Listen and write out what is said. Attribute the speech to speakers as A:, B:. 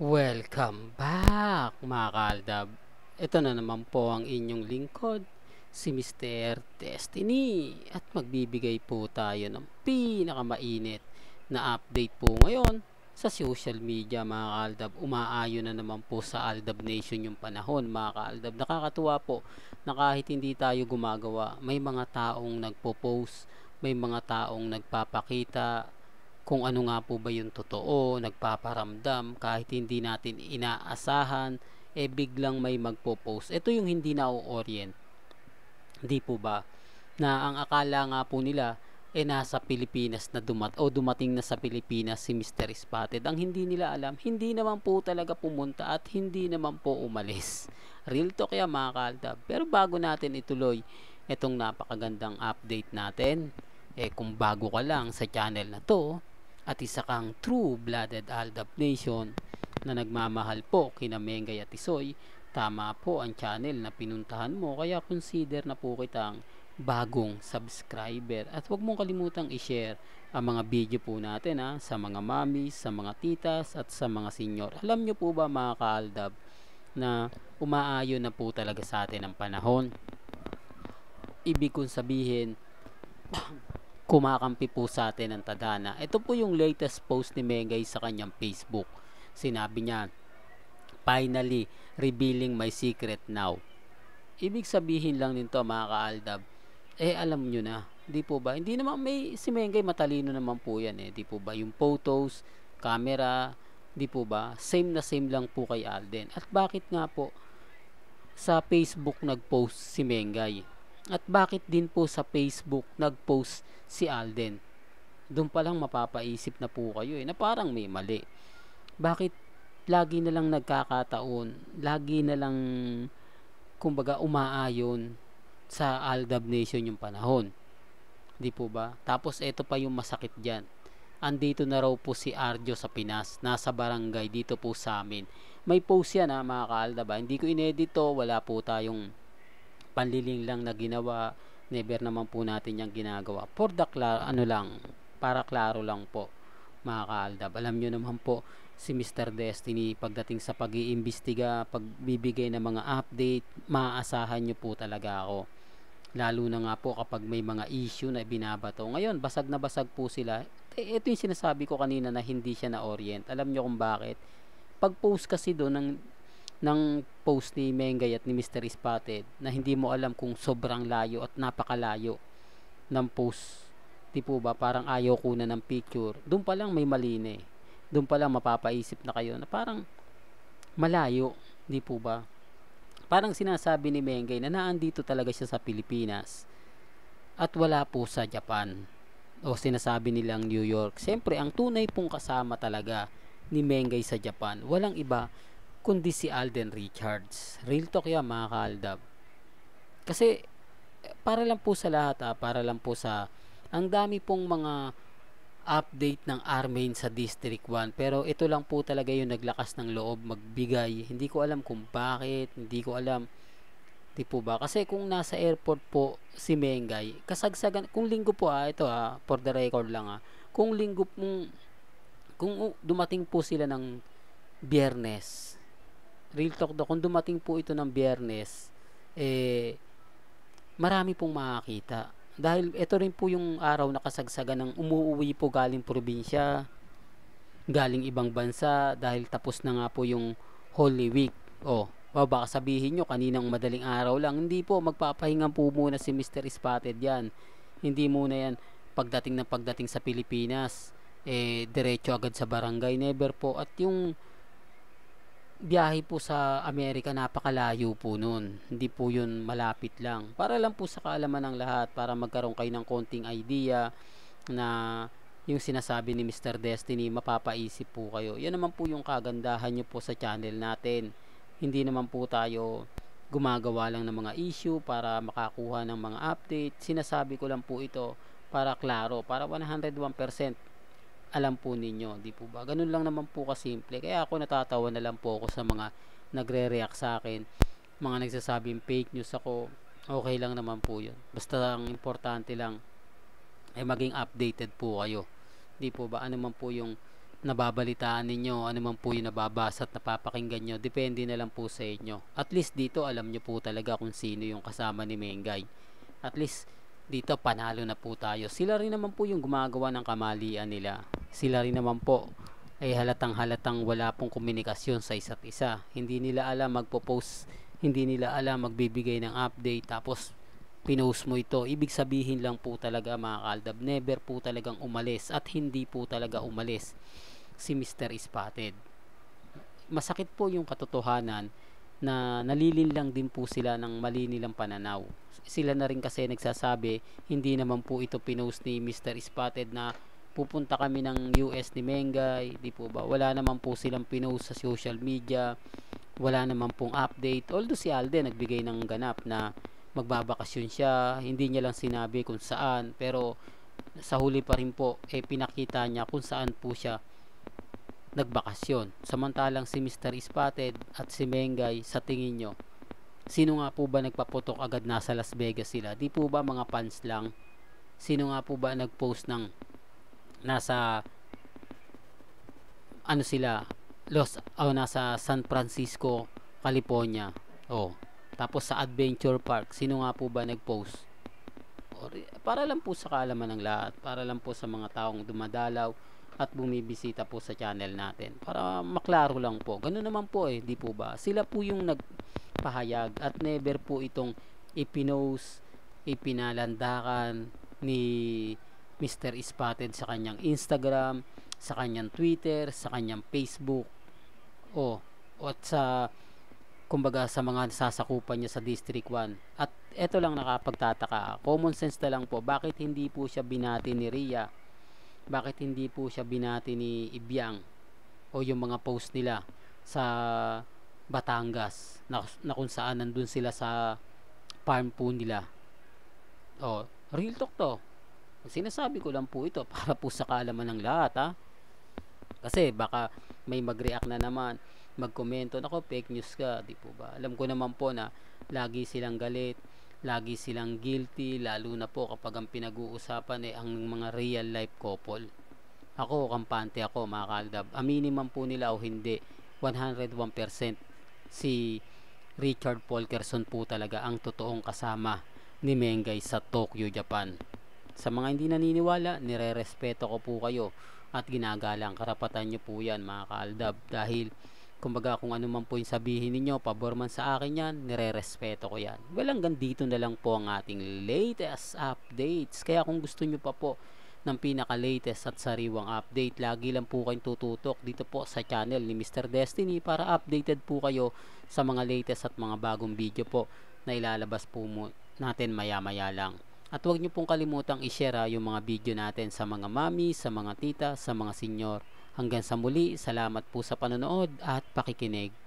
A: Welcome back mga kaaldab. Ito na naman po ang inyong lingkod, si Mr. Destiny. At magbibigay po tayo ng pinakamainit na update po ngayon sa social media mga kaaldab. Umaayo na naman po sa Aldab Nation yung panahon mga kaaldab. Nakakatuwa po na kahit hindi tayo gumagawa, may mga taong nagpo-post, may mga taong nagpapakita kung ano nga po ba yung totoo, nagpaparamdam, kahit hindi natin inaasahan, eh biglang may magpo-post. Ito yung hindi na-orient. Hindi po ba? Na ang akala nga po nila, eh nasa Pilipinas na dumat o dumating na sa Pilipinas si Mr. Spotted. Ang hindi nila alam, hindi naman po talaga pumunta at hindi naman po umalis. Real talk yan mga kaldab. Pero bago natin ituloy itong napakagandang update natin, eh kung bago ka lang sa channel na to, at isa kang true-blooded Aldab Nation na nagmamahal po kina Mengay at Isoy, tama po ang channel na pinuntahan mo kaya consider na po kitang bagong subscriber at huwag mong kalimutang i-share ang mga video po natin ha, sa mga mamis, sa mga titas at sa mga senior. Alam nyo po ba mga kaaldab na umaayon na po talaga sa atin ang panahon? Ibig kong sabihin kumakampi po sa atin ng tadhana. Ito po yung latest post ni Mengay sa kanyang Facebook. Sinabi niya, Finally, revealing my secret now. Ibig sabihin lang nito mga kaaldab, eh alam nyo na, di po ba? Hindi naman may, si Mengay matalino naman po yan eh, di po ba? Yung photos, camera, di po ba? Same na same lang po kay Alden. At bakit nga po sa Facebook nag-post si Mengay? At bakit din po sa Facebook nag-post si Alden? Doon pa lang mapapaisip na po kayo eh, na parang may mali. Bakit lagi na lang nagkakataon, lagi na lang kumbaga umaayon sa Aldab Nation yung panahon. Di po ba? Tapos ito pa yung masakit diyan. Andito na raw po si Arjo sa Pinas, nasa barangay dito po sa amin. May post yan ha mga kaalda ba? Hindi ko inedit to, wala po tayong panliling lang na ginawa never naman po natin yung ginagawa. For the klar ano lang para klaro lang po mga kaaldab. Alam nyo naman po si Mr. Destiny pagdating sa pag-iimbestiga pagbibigay ng mga update maaasahan nyo po talaga ako. Lalo na nga po kapag may mga issue na binabato. Ngayon basag na basag po sila. Eh, ito yung sinasabi ko kanina na hindi siya na orient alam nyo kung bakit? Pag post kasi doon ng ng post ni Mengay at ni Mr. Spotted na hindi mo alam kung sobrang layo at napakalayo ng post. Di po ba? Parang ayaw ko na ng picture. Doon pa lang may mali na eh. Doon pa lang mapapaisip na kayo na parang malayo. Di po ba? Parang sinasabi ni Mengay na naandito talaga siya sa Pilipinas at wala po sa Japan. O sinasabi nilang New York. Siyempre ang tunay pong kasama talaga ni Mengay sa Japan. Walang iba kundi si Alden Richards. Real talk yan mga kaaldab. Kasi para lang po sa lahat ha, para lang po sa ang dami pong mga update ng Armain sa District 1 pero ito lang po talaga yung naglakas ng loob magbigay hindi ko alam kung bakit hindi ko alam di po ba kasi kung nasa airport po si Mengay kasagsagan kung linggo po ha ito ha for the record lang ha kung linggo pong kung dumating po sila ng biyernes real talk do kung dumating po ito ng biyernes eh marami pong makakita. Dahil ito rin po yung araw na kasagsagan ng umuuwi po galing probinsya galing ibang bansa dahil tapos na nga po yung Holy Week. Oh o baka sabihin nyo kaninang madaling araw lang. Hindi po magpapahinga po muna si Mr. Spotted yan. Hindi muna yan. Pagdating na pagdating sa Pilipinas eh diretso agad sa barangay. Never po. At yung biyahe po sa Amerika napakalayo po nun. Hindi po yun malapit lang. Para lang po sa kaalaman ng lahat, para magkaroon kayo ng konting idea na yung sinasabi ni Mr. Destiny, mapapaisip po kayo. Yan naman po yung kagandahan nyo po sa channel natin. Hindi naman po tayo gumagawa lang ng mga issue para makakuha ng mga update. Sinasabi ko lang po ito para klaro, para 101% alam po ninyo, di po ba? Ganun lang naman po kasimple. Kaya ako natatawa na lang po ako sa mga nagre-react sa akin, mga nagsasabing fake news ako. Okay lang naman po 'yun. Basta ang importante lang ay maging updated po kayo. Di po ba? Ano man po yung nababalitaan ninyo, ano man po yung nababasa at napapakinggan nyo, depende na lang po sa inyo. At least dito, alam nyo po talaga kung sino yung kasama ni Mengay. At least, dito, panalo na po tayo. Sila rin naman po yung gumagawa ng kamalian nila. Sila rin naman po, ay halatang halatang wala pong komunikasyon sa isa't isa. Hindi nila alam magpo-post, hindi nila alam magbibigay ng update, tapos pinost mo ito. Ibig sabihin lang po talaga mga kaldab, never po talagang umalis at hindi po talaga umalis si Mr. Spotted. Masakit po yung katotohanan na nalilin lang din po sila ng mali nilang pananaw. Sila na rin kasi nagsasabi, hindi naman po ito pinost ni Mr. Spotted na pupunta kami ng US ni Mengay, di po ba? Wala naman po silang pinost sa social media, wala naman pong update. Although si Alden nagbigay ng ganap na magbabakasyon siya, hindi niya lang sinabi kung saan, pero sa huli pa rin po, eh pinakita niya kung saan po siya nagbakasyon. Samantalang si Mr. Spotted at si Mengay sa tingin nyo, sino nga po ba nagpaputok agad nasa Las Vegas sila? Di po ba mga fans lang? Sino nga po ba nagpost ng nasa ano sila Los oh, nasa San Francisco, California. Oh. Tapos sa Adventure Park, sino nga po ba nagpost? Para lang po sa kaalaman ng lahat, para lang po sa mga taong dumadalaw at bumibisita po sa channel natin para maklaro lang po ganun naman po eh di po ba sila po yung nagpahayag at never po itong ipinost ipinalandakan ni Mr. Spotted sa kanyang Instagram sa kanyang Twitter sa kanyang Facebook. O at sa kumbaga sa mga sasakupan niya sa District 1 at eto lang nakapagtataka. Common sense na lang po. Bakit hindi po siya binati ni Ria bakit hindi po siya binati ni Ibyang o yung mga post nila sa Batangas na, na kung saan nandun sila sa farm po nila? O real talk to sinasabi ko lang po ito para po sa kaalaman ng lahat ha? Kasi baka may mag-react na naman magkomento nako fake news ka di po ba? Alam ko naman po na lagi silang galit lagi silang guilty lalo na po kapag ang pinag-uusapan ay ang mga real life couple. Ako kampante ako mga kaldab. Aminin man po nila o hindi 101% si Richard Polkerson po talaga ang totoong kasama ni Mengay sa Tokyo, Japan sa mga hindi naniniwala nire-respeto ko po kayo at ginagalang karapatan nyo po yan mga kaaldab dahil kumbaga kung ano man po yung sabihin ninyo, pabor man sa akin yan, nire-respeto ko yan. Well, hanggang dito na lang po ang ating latest updates. Kaya kung gusto nyo pa po ng pinaka-latest at sariwang update, lagi lang po kayong tututok dito po sa channel ni Mr. Destiny para updated po kayo sa mga latest at mga bagong video po na ilalabas po natin maya-maya lang. At huwag nyo pong kalimutang i-share ah, yung mga video natin sa mga mami, sa mga tita, sa mga senyor Hanggang sa muli, salamat po sa panonood at pakikinig.